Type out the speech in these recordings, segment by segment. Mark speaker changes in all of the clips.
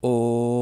Speaker 1: Oh.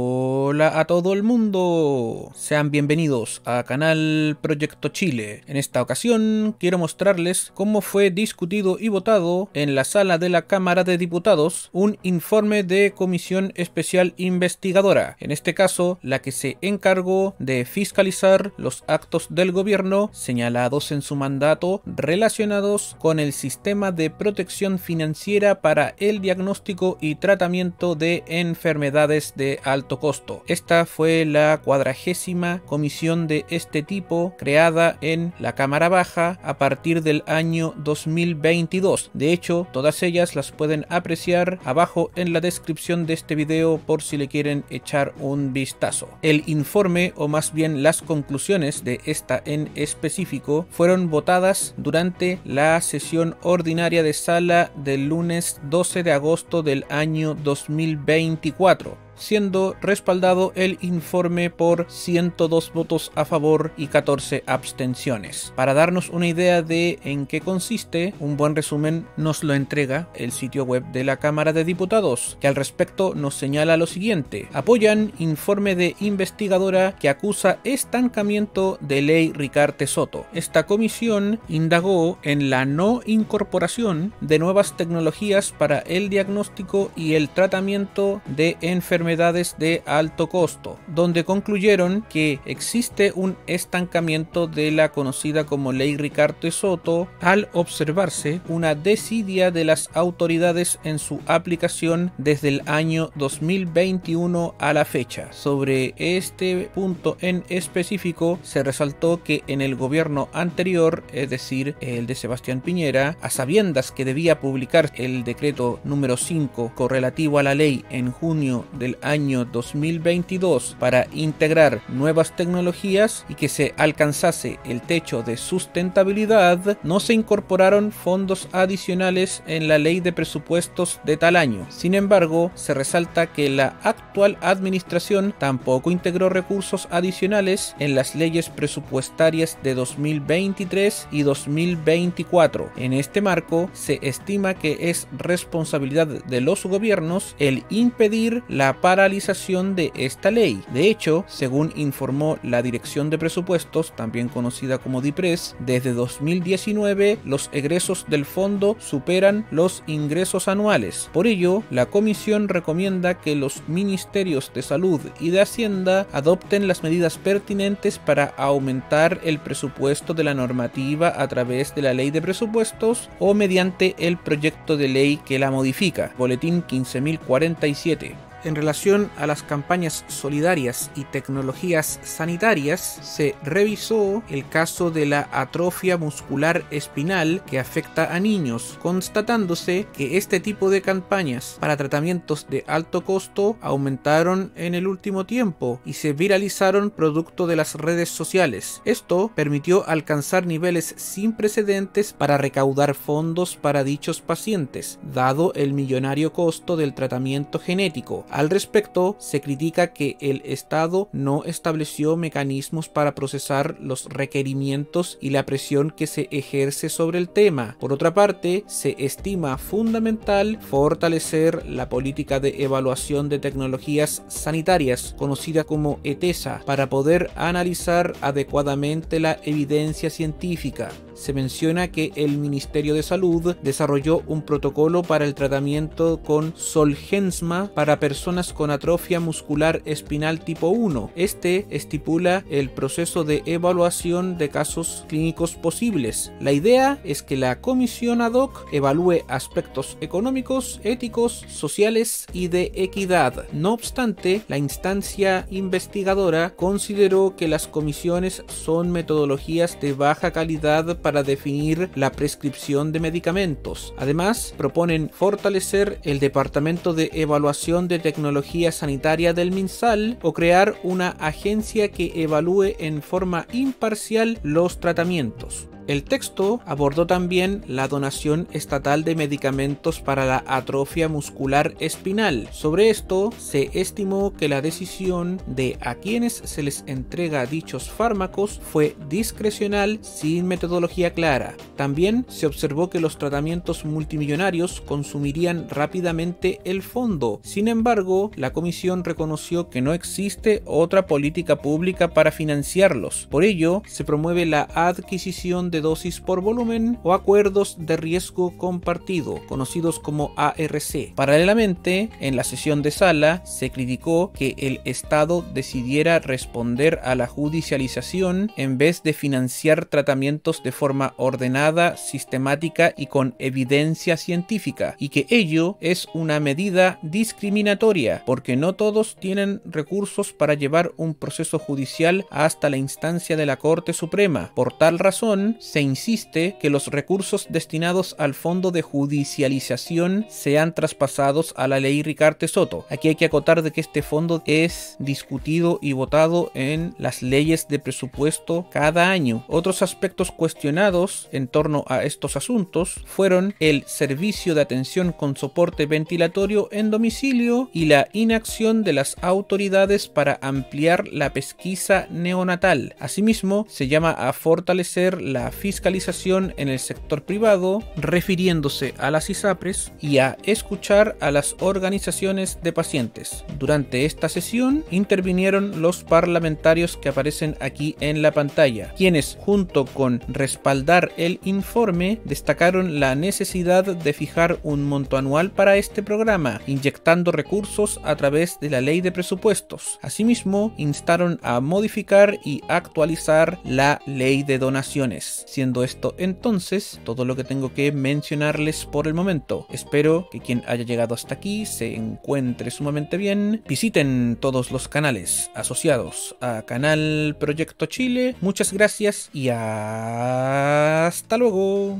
Speaker 1: Hola a todo el mundo, sean bienvenidos a canal Proyecto Chile. En esta ocasión quiero mostrarles cómo fue discutido y votado en la sala de la Cámara de Diputados un informe de Comisión Especial Investigadora, en este caso la que se encargó de fiscalizar los actos del gobierno señalados en su mandato relacionados con el sistema de protección financiera para el diagnóstico y tratamiento de enfermedades de alto costo. Esta fue la cuadragésima comisión de este tipo creada en la Cámara Baja a partir del año 2022. De hecho, todas ellas las pueden apreciar abajo en la descripción de este video por si le quieren echar un vistazo. El informe o más bien las conclusiones de esta en específico fueron votadas durante la sesión ordinaria de sala del lunes 12 de agosto del año 2024 siendo respaldado el informe por 102 votos a favor y 14 abstenciones. Para darnos una idea de en qué consiste, un buen resumen nos lo entrega el sitio web de la Cámara de Diputados, que al respecto nos señala lo siguiente. Apoyan informe de investigadora que acusa estancamiento de ley Ricarte Soto. Esta comisión indagó en la no incorporación de nuevas tecnologías para el diagnóstico y el tratamiento de enfermedades de alto costo, donde concluyeron que existe un estancamiento de la conocida como ley Ricardo Soto al observarse una desidia de las autoridades en su aplicación desde el año 2021 a la fecha. Sobre este punto en específico se resaltó que en el gobierno anterior, es decir, el de Sebastián Piñera, a sabiendas que debía publicar el decreto número 5 correlativo a la ley en junio del año 2022 para integrar nuevas tecnologías y que se alcanzase el techo de sustentabilidad, no se incorporaron fondos adicionales en la ley de presupuestos de tal año. Sin embargo, se resalta que la actual administración tampoco integró recursos adicionales en las leyes presupuestarias de 2023 y 2024. En este marco, se estima que es responsabilidad de los gobiernos el impedir la paralización de esta ley. De hecho, según informó la Dirección de Presupuestos, también conocida como DIPRES, desde 2019 los egresos del fondo superan los ingresos anuales. Por ello, la comisión recomienda que los ministerios de salud y de hacienda adopten las medidas pertinentes para aumentar el presupuesto de la normativa a través de la ley de presupuestos o mediante el proyecto de ley que la modifica. Boletín 15047 en relación a las campañas solidarias y tecnologías sanitarias, se revisó el caso de la atrofia muscular espinal que afecta a niños, constatándose que este tipo de campañas para tratamientos de alto costo aumentaron en el último tiempo y se viralizaron producto de las redes sociales. Esto permitió alcanzar niveles sin precedentes para recaudar fondos para dichos pacientes, dado el millonario costo del tratamiento genético al respecto, se critica que el Estado no estableció mecanismos para procesar los requerimientos y la presión que se ejerce sobre el tema. Por otra parte, se estima fundamental fortalecer la política de evaluación de tecnologías sanitarias, conocida como ETESA, para poder analizar adecuadamente la evidencia científica se menciona que el Ministerio de Salud desarrolló un protocolo para el tratamiento con Solgensma para personas con atrofia muscular espinal tipo 1. Este estipula el proceso de evaluación de casos clínicos posibles. La idea es que la comisión ad hoc evalúe aspectos económicos, éticos, sociales y de equidad. No obstante, la instancia investigadora consideró que las comisiones son metodologías de baja calidad para definir la prescripción de medicamentos. Además, proponen fortalecer el Departamento de Evaluación de Tecnología Sanitaria del MinSal o crear una agencia que evalúe en forma imparcial los tratamientos. El texto abordó también la donación estatal de medicamentos para la atrofia muscular espinal. Sobre esto, se estimó que la decisión de a quienes se les entrega dichos fármacos fue discrecional sin metodología clara. También se observó que los tratamientos multimillonarios consumirían rápidamente el fondo. Sin embargo, la comisión reconoció que no existe otra política pública para financiarlos. Por ello, se promueve la adquisición dosis por volumen o acuerdos de riesgo compartido, conocidos como ARC. Paralelamente, en la sesión de sala se criticó que el Estado decidiera responder a la judicialización en vez de financiar tratamientos de forma ordenada, sistemática y con evidencia científica, y que ello es una medida discriminatoria, porque no todos tienen recursos para llevar un proceso judicial hasta la instancia de la Corte Suprema. Por tal razón, se insiste que los recursos destinados al fondo de judicialización sean traspasados a la ley Ricarte Soto. Aquí hay que acotar de que este fondo es discutido y votado en las leyes de presupuesto cada año. Otros aspectos cuestionados en torno a estos asuntos fueron el servicio de atención con soporte ventilatorio en domicilio y la inacción de las autoridades para ampliar la pesquisa neonatal. Asimismo, se llama a fortalecer la fiscalización en el sector privado, refiriéndose a las ISAPRES, y a escuchar a las organizaciones de pacientes. Durante esta sesión intervinieron los parlamentarios que aparecen aquí en la pantalla, quienes junto con respaldar el informe destacaron la necesidad de fijar un monto anual para este programa, inyectando recursos a través de la ley de presupuestos. Asimismo, instaron a modificar y actualizar la ley de donaciones, siendo esto entonces todo lo que tengo que mencionarles por el momento. Espero que quien haya llegado hasta aquí se encuentre sumamente bien. Visiten todos los canales asociados a Canal Proyecto Chile. Muchas gracias y hasta luego.